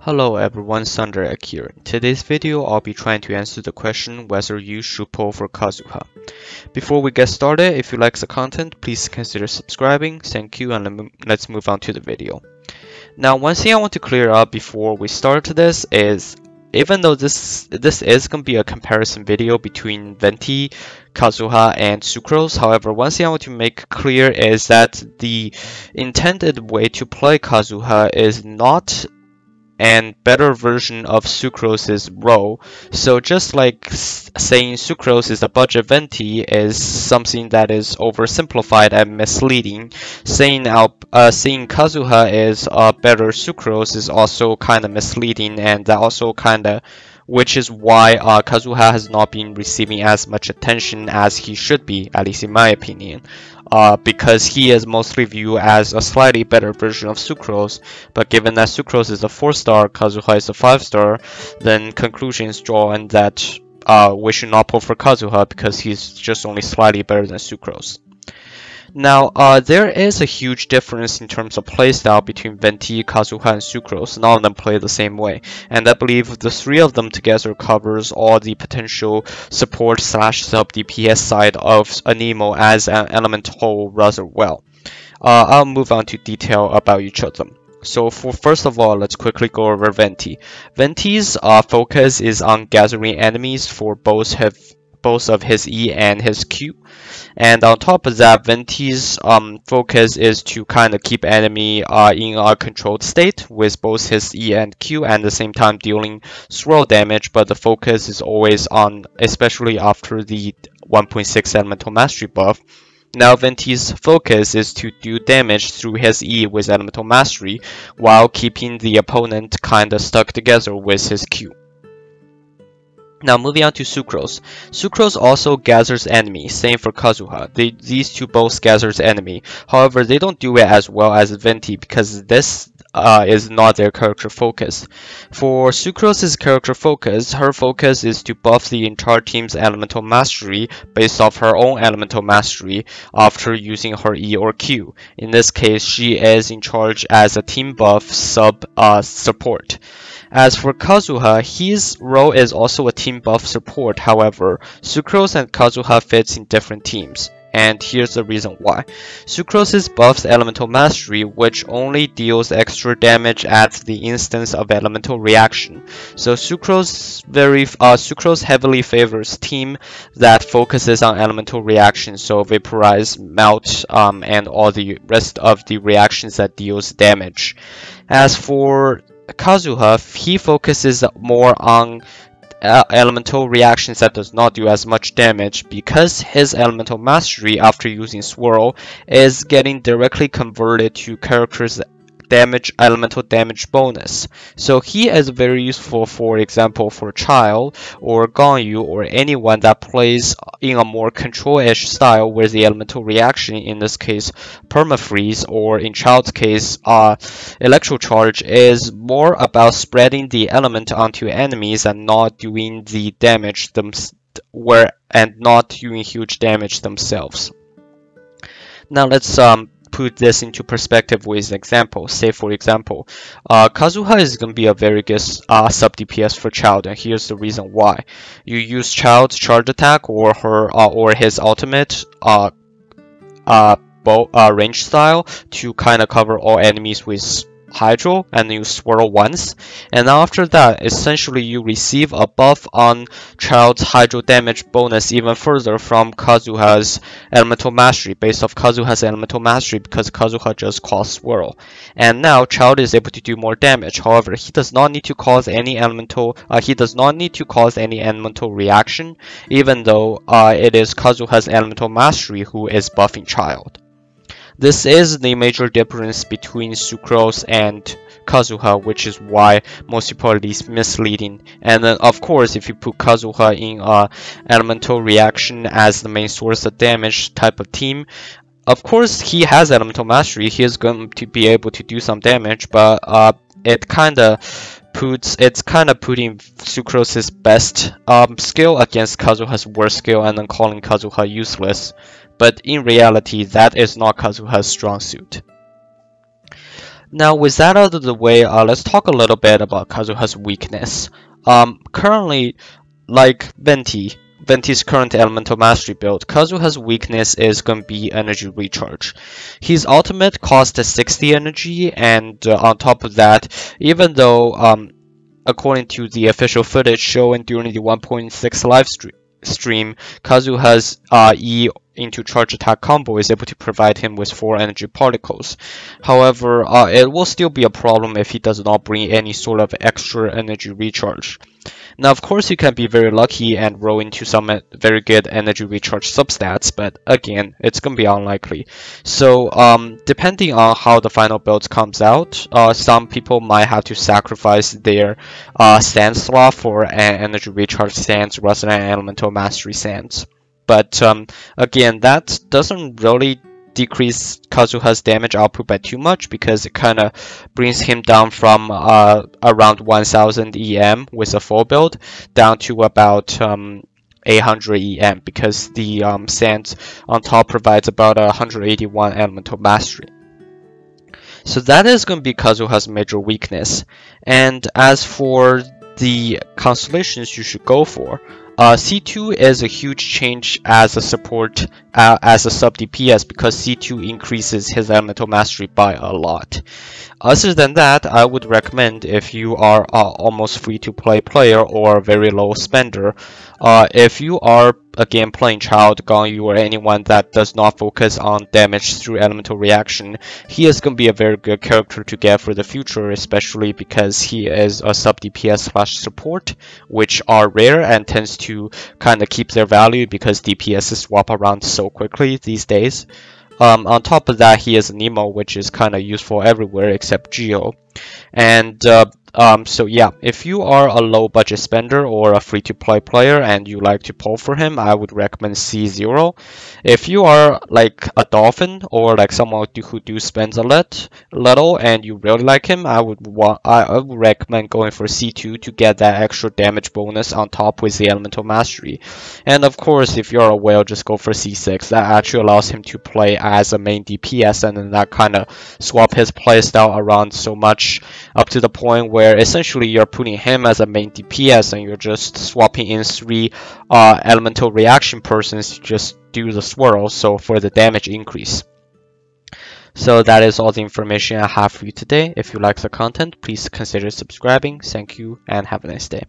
Hello everyone, ThunderEgg here. In today's video, I'll be trying to answer the question whether you should pull for Kazuha. Before we get started, if you like the content, please consider subscribing. Thank you and let's move on to the video. Now, one thing I want to clear up before we start this is even though this this is going to be a comparison video between Venti, Kazuha, and Sucrose, however, one thing I want to make clear is that the intended way to play Kazuha is not and better version of sucrose's role. So just like saying sucrose is a budget venti is something that is oversimplified and misleading, saying uh, saying Kazuha is a better sucrose is also kind of misleading and also kind of which is why uh, Kazuha has not been receiving as much attention as he should be, at least in my opinion uh, because he is mostly viewed as a slightly better version of Sucrose. But given that Sucrose is a 4-star, Kazuha is a 5-star, then conclusions drawn that uh, we should not pull for Kazuha because he's just only slightly better than Sucrose. Now, uh, there is a huge difference in terms of playstyle between Venti, Kazuha, and Sucrose. None of them play the same way, and I believe the three of them together covers all the potential support slash sub DPS side of Anemo as an elemental rather well. Uh, I'll move on to detail about each of them. So for first of all, let's quickly go over Venti. Venti's uh, focus is on gathering enemies for both have both of his E and his Q. And on top of that, Venti's um, focus is to kind of keep enemy uh, in a controlled state with both his E and Q and at the same time dealing swirl damage, but the focus is always on, especially after the 1.6 elemental mastery buff, now Venti's focus is to do damage through his E with elemental mastery while keeping the opponent kinda stuck together with his Q. Now moving on to Sucrose. Sucrose also gathers enemies, same for Kazuha. They, these two both gathers enemy. However, they don't do it as well as Venti because this uh, is not their character focus. For Sucrose's character focus, her focus is to buff the entire team's elemental mastery based off her own elemental mastery after using her E or Q. In this case, she is in charge as a team buff sub uh, support. As for Kazuha, his role is also a team buff support, however, Sucrose and Kazuha fits in different teams. And here's the reason why. Sucrose's buffs Elemental Mastery, which only deals extra damage at the instance of Elemental Reaction. So Sucrose very uh, Sucrose heavily favors team that focuses on Elemental Reaction, so Vaporize, Melt, um, and all the rest of the reactions that deals damage. As for Kazuha, he focuses more on uh, elemental reactions that does not do as much damage because his elemental mastery after using swirl is getting directly converted to characters damage elemental damage bonus. So he is very useful for example for Childe or Ganyu or anyone that plays in a more control-ish style where the elemental reaction in this case permafreeze or in Childe's case uh, electro charge is more about spreading the element onto enemies and not doing the damage them where and not doing huge damage themselves. Now let's um, put this into perspective with an example. Say for example, uh, Kazuha is going to be a very good uh, sub DPS for Childe, and here's the reason why. You use Childe's charge attack or her uh, or his ultimate uh, uh, bow, uh, range style to kind of cover all enemies with hydro and you swirl once. And after that essentially you receive a buff on Childe's hydro damage bonus even further from Kazuha's elemental mastery based off Kazuha's elemental mastery because Kazuha just calls swirl. And now child is able to do more damage. However he does not need to cause any elemental uh, he does not need to cause any elemental reaction even though uh, it is Kazuha's elemental mastery who is buffing Childe this is the major difference between Sucrose and Kazuha, which is why most people least misleading. And then, of course, if you put Kazuha in a elemental reaction as the main source of damage type of team, of course, he has elemental mastery. He is going to be able to do some damage, but uh, it kind of puts it's kind of putting Sucrose's best um, skill against Kazuha's worst skill and then calling Kazuha useless but in reality that is not Kazuha's strong suit. Now with that out of the way, uh, let's talk a little bit about Kazuha's weakness. Um, currently, like Venti, Venti's current elemental mastery build, Kazuha's weakness is going to be energy recharge. His ultimate costs 60 energy, and uh, on top of that, even though, um, according to the official footage shown during the 1.6 live stream, stream Kazuha's uh, E into charge attack combo is able to provide him with 4 energy particles. However, uh, it will still be a problem if he does not bring any sort of extra energy recharge. Now, of course, you can be very lucky and roll into some very good energy recharge substats, but again, it's going to be unlikely. So, um, depending on how the final build comes out, uh, some people might have to sacrifice their uh, sand slot for an energy recharge sands rather than elemental mastery sands. But um, again, that doesn't really decrease Kazuha's damage output by too much because it kind of brings him down from uh, around 1000 EM with a full build down to about um, 800 EM because the um, sand on top provides about 181 elemental mastery. So that is going to be Kazuha's major weakness. And as for the constellations you should go for, uh, C2 is a huge change as a support uh, as a sub DPS because C2 increases his elemental mastery by a lot. Other than that, I would recommend if you are uh, almost free to play player or very low spender, uh, if you are again playing Childe, Ganyu, or anyone that does not focus on damage through elemental reaction, he is going to be a very good character to get for the future, especially because he is a sub DPS slash support, which are rare and tends to kind of keep their value because DPS is swap around so quickly these days. Um, on top of that, he has Anemo, which is kind of useful everywhere except Geo. And uh, um, so yeah, if you are a low budget spender or a free to play player and you like to pull for him, I would recommend C0. If you are like a dolphin or like someone who do spends a lot, little and you really like him, I would want I would recommend going for C2 to get that extra damage bonus on top with the elemental mastery. And of course, if you're a whale, just go for C6. That actually allows him to play as a main DPS and then that kind of swap his playstyle around so much up to the point where essentially you're putting him as a main DPS and you're just swapping in three uh, elemental reaction persons to just do the swirl so for the damage increase. So that is all the information I have for you today. If you like the content, please consider subscribing. Thank you and have a nice day.